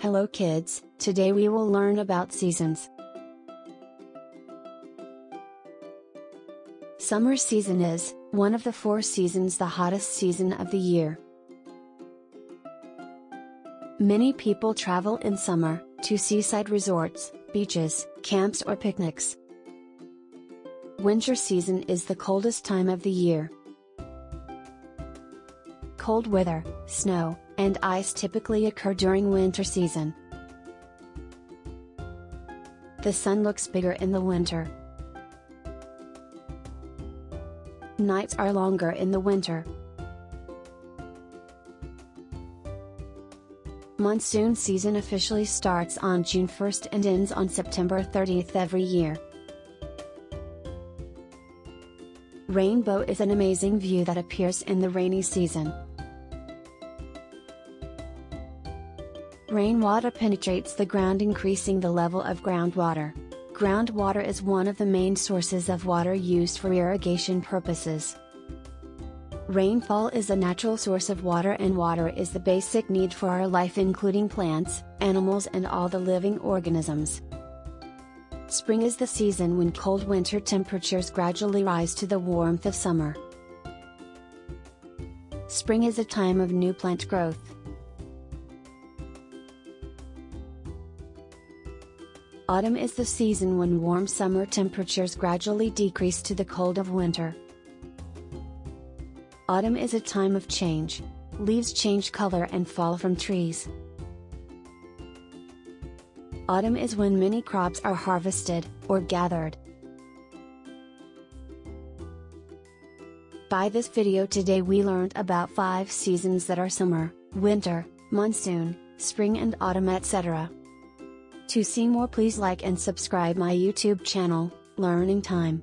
Hello kids, today we will learn about seasons. Summer season is, one of the four seasons the hottest season of the year. Many people travel in summer, to seaside resorts, beaches, camps or picnics. Winter season is the coldest time of the year. Cold weather, snow, and ice typically occur during winter season. The sun looks bigger in the winter. Nights are longer in the winter. Monsoon season officially starts on June 1st and ends on September 30th every year. Rainbow is an amazing view that appears in the rainy season. Rainwater penetrates the ground increasing the level of groundwater. Groundwater is one of the main sources of water used for irrigation purposes. Rainfall is a natural source of water and water is the basic need for our life including plants, animals and all the living organisms. Spring is the season when cold winter temperatures gradually rise to the warmth of summer. Spring is a time of new plant growth. Autumn is the season when warm summer temperatures gradually decrease to the cold of winter. Autumn is a time of change. Leaves change color and fall from trees. Autumn is when many crops are harvested, or gathered. By this video today we learned about 5 seasons that are summer, winter, monsoon, spring and autumn etc. To see more please like and subscribe my YouTube channel, Learning Time.